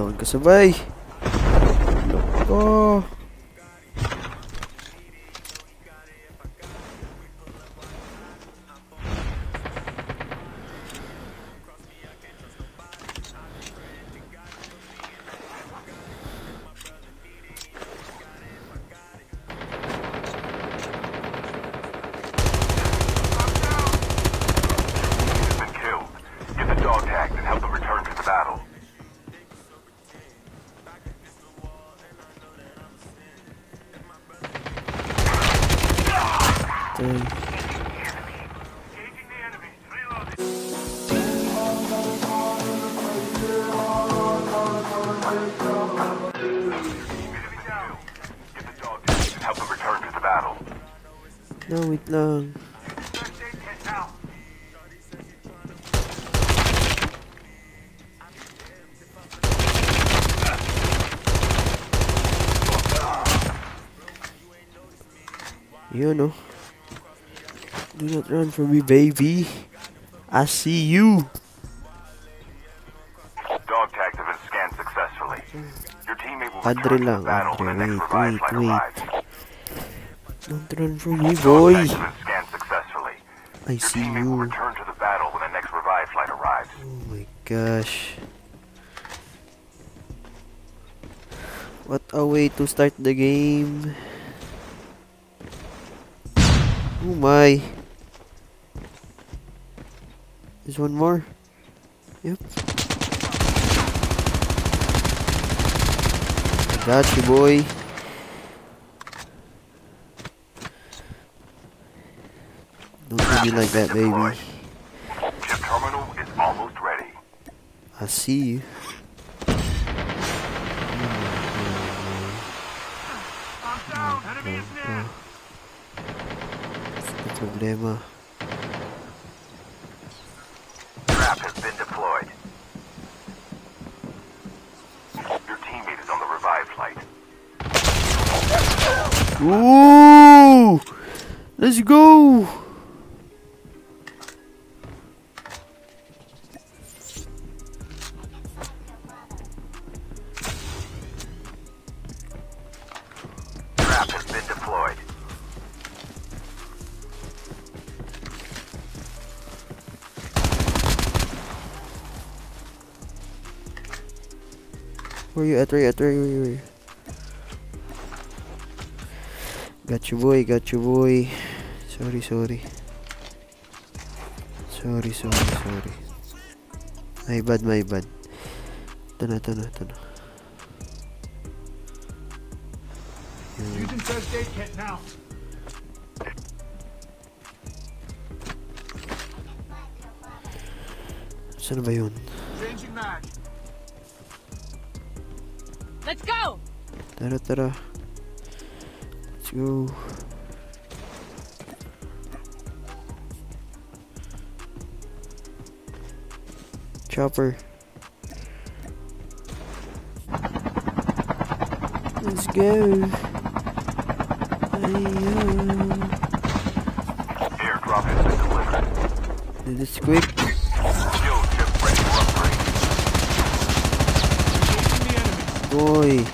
akong kasabay. Loko. Na, wait lang. Yun, oh. Do not run from me, baby. I see you. Dog tags have been scanned successfully. Your teammate will Padre return to lang, the battle when the Andre. next Wait, wait, arrives. Don't run from me, boy. tags have been scanned successfully. I see you. return to the battle when the next revive flight arrives. Oh my gosh. What a way to start the game. Oh my. There's one more. Yep. I got you, boy. Don't do me like that, baby. Chip terminal is almost ready. I see you. Problema? Trap has been deployed. Your teammate is on the revive flight. Ooh! Let's go! Where you at? Where you at? Where you, where you, where you? Got you, boy. Got you, boy. Sorry, sorry. Sorry, sorry, sorry. My bad, my bad. Ito na, ito na, ito na. Using first aid kit now. Saan ba yun? Changing mag. Let's go! Tara, tara. Let's go. Chopper. Let's go. Ayo. Airdrop has been delivered. Do this quick. Skill chip ready for upgrade. Chasing the enemy. Boy. Move here to get armor.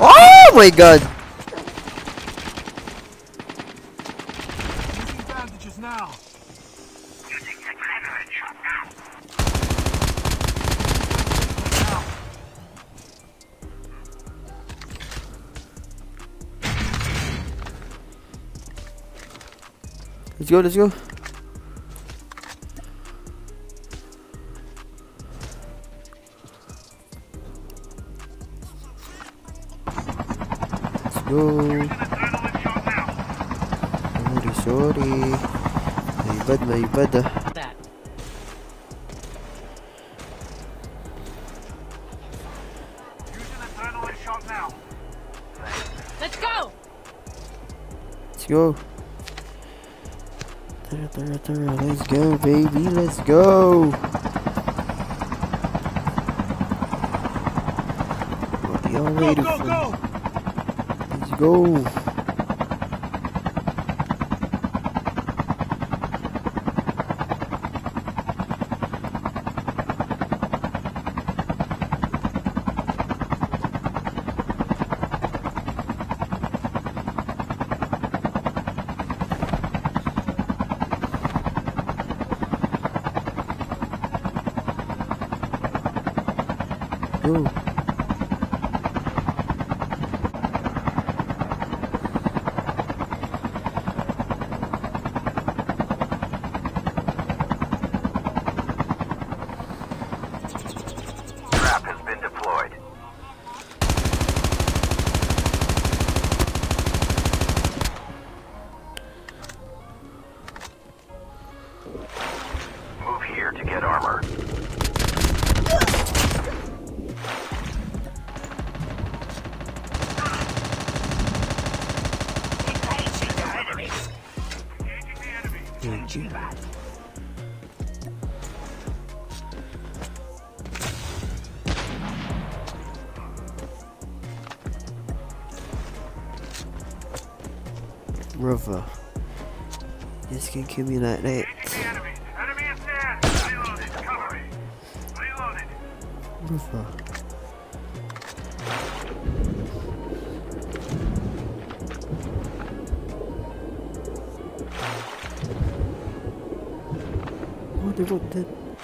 Oh my god! Let's go, let's go. Go. Sorry, sorry. My bad, my bad ah. That. Using adrenaline. Let's go! Let's go. Let's go, baby. Let's go. What y'all waiting go, for? go! Let's go go. Ooh. Brother. This can kill me like that. Brother. Oh, they got.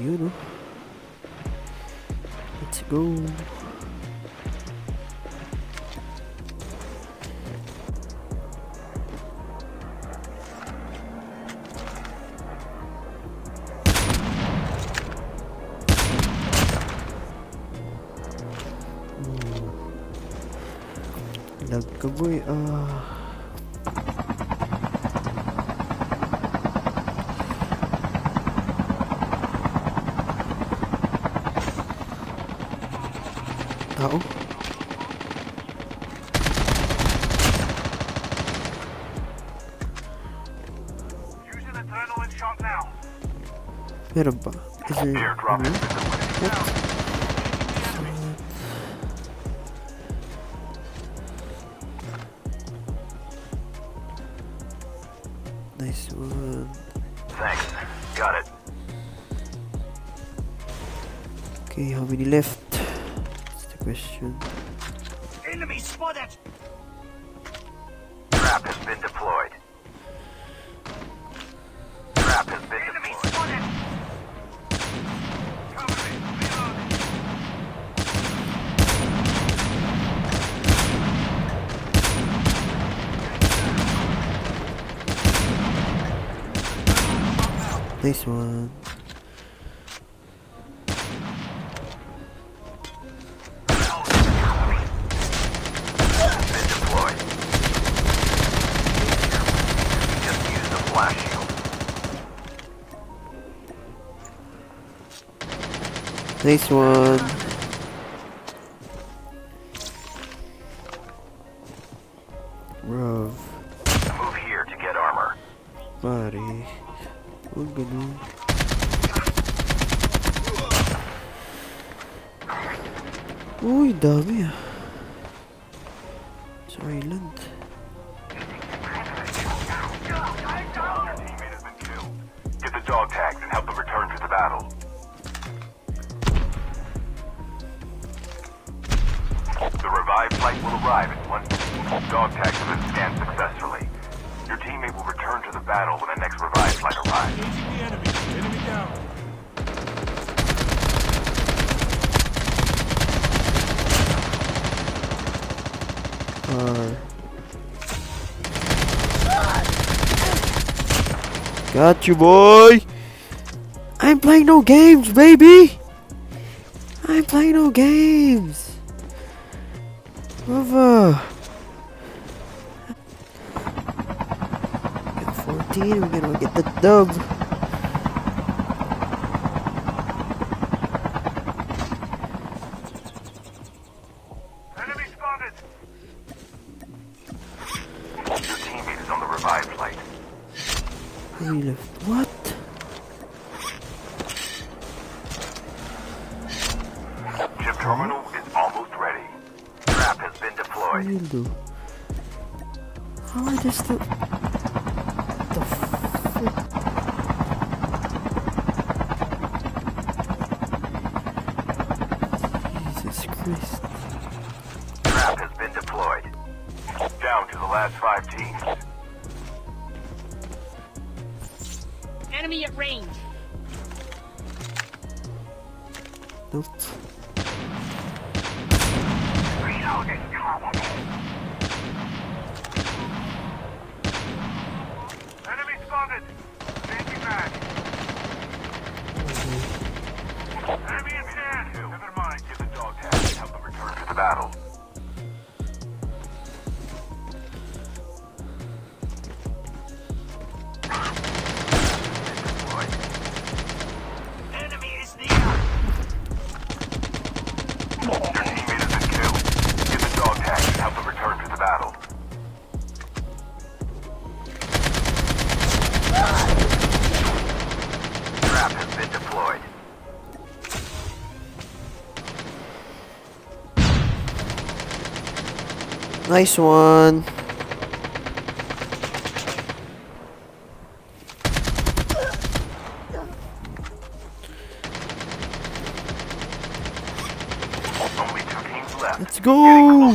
You know. Let's go. Nagkaboy. Tao? Meron ba? Is there... Has been delivered. Nice one. Thanks. Got it. Okay, how many left? That's the question. Enemy spotted. Trap has been deployed. Nice one. Nice one. Dami ah. Par. Got you, boy! I'm playing no games, baby! I'm playing no games! Brother! Got 14, we're gonna get the dub. Terminal is almost ready. Trap has been What deployed. do you do? How are they still? The frick? Jesus Christ. Trap has been deployed. Down to the last five teams. Enemy at range. Nope. Enemy spotted. Changing back. Nice one. Let's go.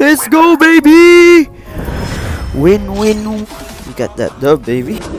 Let's go, baby. Win, win. We got that dub, baby.